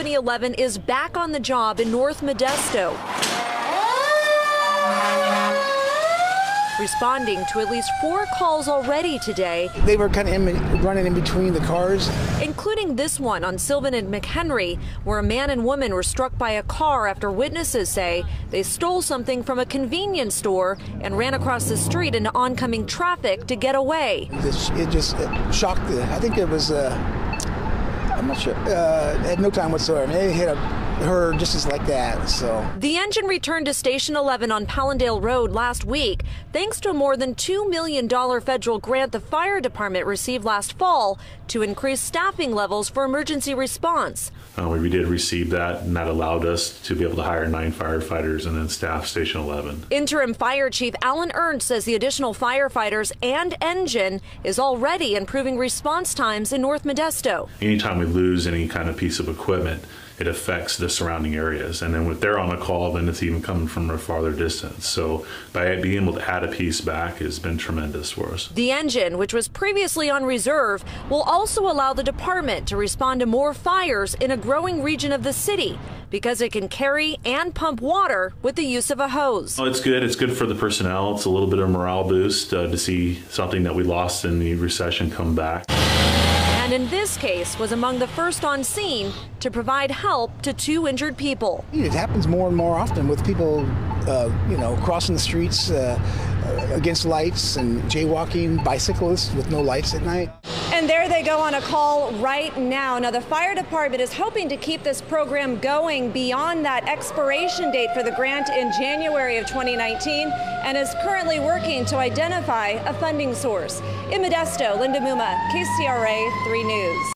Army 11 is back on the job in North Modesto. Responding to at least four calls already today, They were kind of in, running in between the cars. including this one on Sylvan and McHenry, where a man and woman were struck by a car after witnesses say they stole something from a convenience store and ran across the street into oncoming traffic to get away. This- It just it shocked the. I think it was. Uh, I'm not sure. Uh, at no time whatsoever. It hit a, her just as like that. So The engine returned to Station 11 on Pelandale Road last week thanks to a more than $2 million federal grant the fire department received last fall to increase staffing levels for emergency response. Uh, we did receive that, and that allowed us to be able to hire nine firefighters and then staff Station 11. Interim Fire Chief Alan Ernst says the additional firefighters and engine is already improving response times in North Modesto. Anytime we lose any kind of piece of equipment, it affects the surrounding areas. And then if they're on a call, then it's even coming from a farther distance. So by being able to add a piece back has been tremendous for us. The engine, which was previously on reserve, will also allow the department to respond to more fires in a growing region of the city because it can carry and pump water with the use of a hose. Well, it's good. It's good for the personnel. It's a little bit of a morale boost uh, to see something that we lost in the recession come back. And in this case was among the first on scene to provide help to two injured people. it happens more and more often with people, uh, you know, crossing the streets uh, against lights and jaywalking, bicyclists with no lights at night. And there they go on a call right now. Now, the fire department is hoping to keep this program going beyond that expiration date for the grant in January of 2019 and is currently working to identify a funding source. In Modesto, Linda Muma, KCRA 3 News.